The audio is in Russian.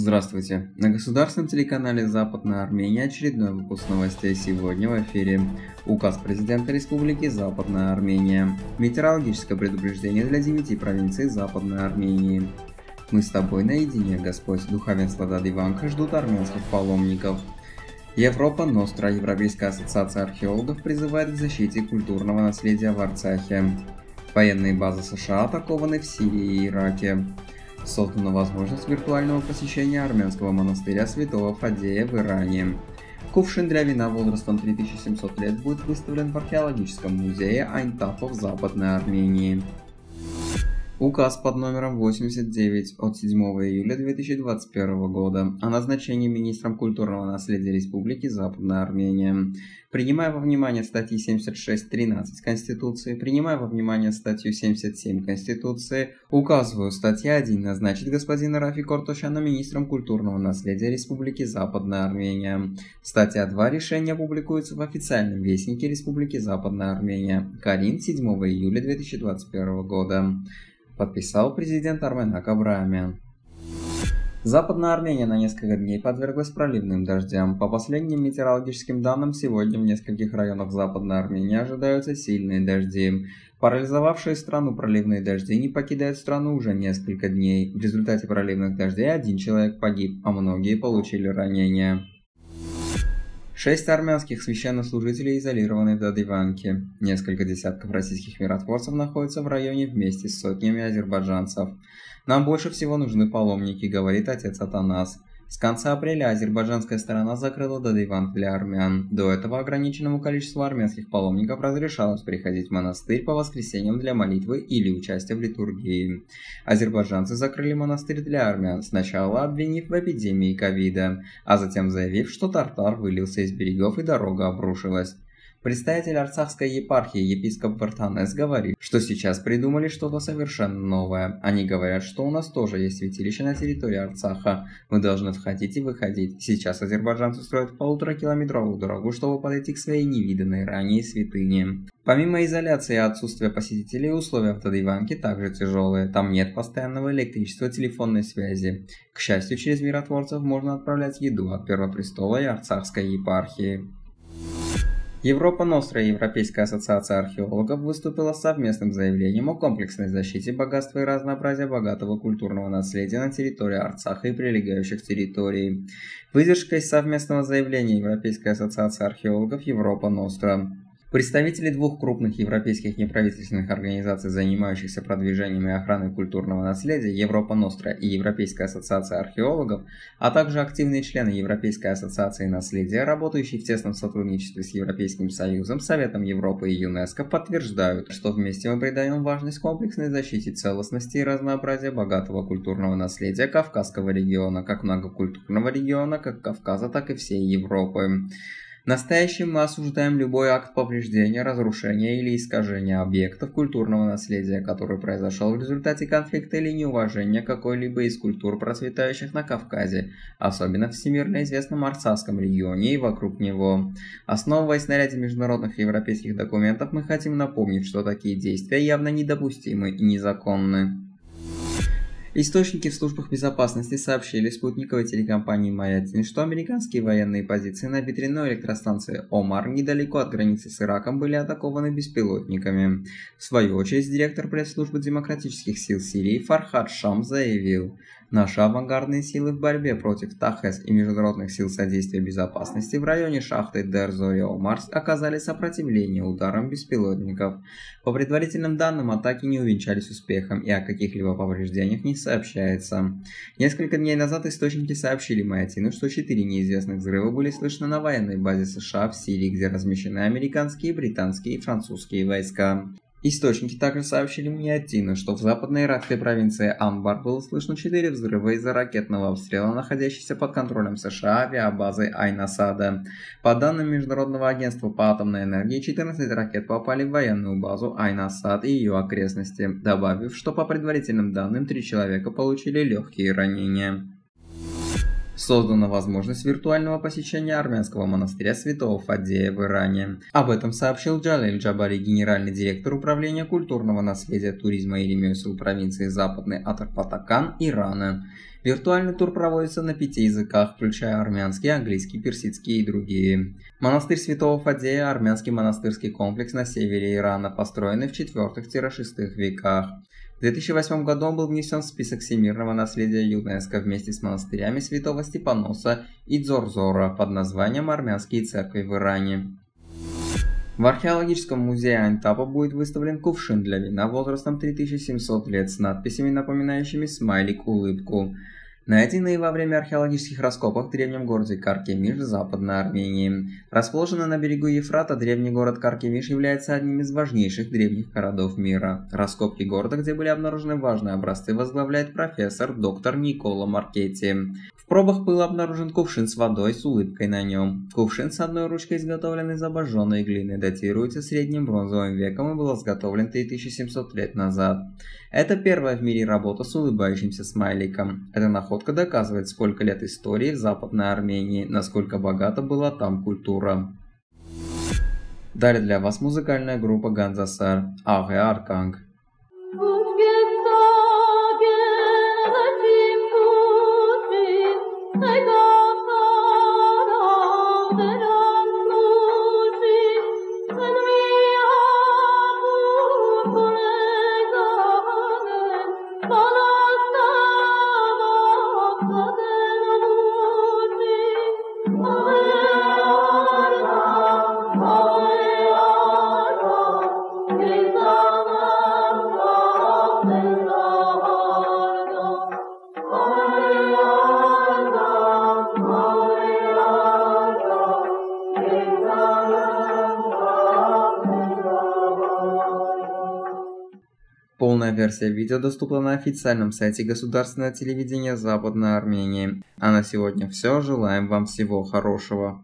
Здравствуйте! На государственном телеканале Западная Армения очередной выпуск новостей сегодня в эфире. Указ президента Республики Западная Армения. Метеорологическое предупреждение для 9 провинций Западной Армении. Мы с тобой наедине, Господь. Духовенство Дадиванка ждут армянских паломников. Европа Ностра, Европейская ассоциация археологов, призывает к защите культурного наследия в Арцахе. Военные базы США атакованы в Сирии и Ираке. Создана возможность виртуального посещения армянского монастыря Святого Фадея в Иране. Кувшин для вина возрастом 3700 лет будет выставлен в археологическом музее Айнтафа в Западной Армении. Указ под номером 89 от 7 июля 2021 года о назначении министром культурного наследия Республики Западная Армения. Принимая во внимание статьи 76.13 Конституции, принимая во внимание статью 77 Конституции, указываю статья 1 назначить господина Рафи Кортошана министром культурного наследия Республики Западная Армения. Статья 2 решения публикуется в официальном вестнике Республики Западная Армения. Карин 7 июля 2021 года подписал президент Арменак Абраамян. Западная Армения на несколько дней подверглась проливным дождям. По последним метеорологическим данным, сегодня в нескольких районах Западной Армении ожидаются сильные дожди. Парализовавшие страну проливные дожди не покидают страну уже несколько дней. В результате проливных дождей один человек погиб, а многие получили ранения. Шесть армянских священнослужителей изолированы в Дадиванке. Несколько десятков российских миротворцев находятся в районе вместе с сотнями азербайджанцев. Нам больше всего нужны паломники, говорит отец Атанас. С конца апреля азербайджанская сторона закрыла Дадиван для армян. До этого ограниченному количеству армянских паломников разрешалось приходить в монастырь по воскресеньям для молитвы или участия в литургии. Азербайджанцы закрыли монастырь для армян, сначала обвинив в эпидемии ковида, а затем заявив, что Тартар вылился из берегов и дорога обрушилась. Представитель Арцахской епархии, епископ Вартанес, говорит, что сейчас придумали что-то совершенно новое. Они говорят, что у нас тоже есть святилище на территории Арцаха. Мы должны входить и выходить. Сейчас азербайджанцы строят полуторакилометровую дорогу, чтобы подойти к своей невиданной ранее святыне. Помимо изоляции и отсутствия посетителей, условия в Тадиванке также тяжелые. Там нет постоянного электричества, телефонной связи. К счастью, через миротворцев можно отправлять еду от Первопрестола и Арцахской епархии. Европа Ностра и Европейская ассоциация археологов выступила с совместным заявлением о комплексной защите богатства и разнообразия богатого культурного наследия на территории Арцаха и прилегающих территорий. Выдержка из совместного заявления Европейской ассоциации археологов Европа Ностра. Представители двух крупных европейских неправительственных организаций, занимающихся продвижением и охраной культурного наследия, Европа Ностра и Европейская ассоциация археологов, а также активные члены Европейской ассоциации наследия, работающие в тесном сотрудничестве с Европейским Союзом, Советом Европы и ЮНЕСКО, подтверждают, что вместе мы придаем важность комплексной защите целостности и разнообразия богатого культурного наследия Кавказского региона, как многокультурного региона, как Кавказа, так и всей Европы настоящем мы осуждаем любой акт повреждения, разрушения или искажения объектов культурного наследия, который произошел в результате конфликта или неуважения какой-либо из культур, процветающих на Кавказе, особенно в всемирно известном Арцахском регионе и вокруг него. Основываясь на ряде международных и европейских документов, мы хотим напомнить, что такие действия явно недопустимы и незаконны. Источники в службах безопасности сообщили спутниковой телекомпании Маятин, что американские военные позиции на ветряной электростанции Омар недалеко от границы с Ираком были атакованы беспилотниками. В свою очередь, директор пресс-службы демократических сил Сирии Фархад Шам заявил, Наши авангардные силы в борьбе против Тахес и международных сил содействия безопасности в районе шахты Дерзорио-Марс оказали сопротивление ударам беспилотников. По предварительным данным, атаки не увенчались успехом и о каких-либо повреждениях не сообщается. Несколько дней назад источники сообщили Маятину, что четыре неизвестных взрыва были слышны на военной базе США в Сирии, где размещены американские, британские и французские войска. Источники также сообщили мне от Тина, что в западной иракской провинции Амбар было слышно четыре взрыва из-за ракетного обстрела, находящейся под контролем США авиабазы Айн-Асада. По данным Международного агентства по атомной энергии, 14 ракет попали в военную базу Айн-Асад и ее окрестности, добавив, что по предварительным данным три человека получили легкие ранения. Создана возможность виртуального посещения армянского монастыря святого Фадея в Иране. Об этом сообщил Джалель Джабари, генеральный директор управления культурного наследия туризма и ремесел провинции Западный Атарпатакан, Ирана. Виртуальный тур проводится на пяти языках, включая армянский, английский, персидский и другие. Монастырь Святого Фадея – армянский монастырский комплекс на севере Ирана, построенный в 4-6 веках. В 2008 году он был внесен в список всемирного наследия ЮНЕСКО вместе с монастырями святого Степаноса и Дзорзора под названием «Армянские церкви в Иране». В археологическом музее Антапа будет выставлен кувшин для вина возрастом 3700 лет с надписями, напоминающими смайлик-улыбку. Найденные во время археологических раскопок в древнем городе Каркемиш Западной Армении. Расположенный на берегу Ефрата, древний город Каркемиш является одним из важнейших древних городов мира. Раскопки города, где были обнаружены важные образцы, возглавляет профессор доктор Никола Маркетти. В пробах был обнаружен кувшин с водой с улыбкой на нем. Кувшин с одной ручкой, изготовленный из обожженной глины, датируется средним бронзовым веком и был изготовлен 3700 лет назад. Это первая в мире работа с улыбающимся смайликом. Эта находка доказывает, сколько лет истории в Западной Армении, насколько богата была там культура. Далее для вас музыкальная группа Ганзасар Age Арканг. Полная версия видео доступна на официальном сайте государственного телевидения Западной Армении. А на сегодня все. Желаем вам всего хорошего.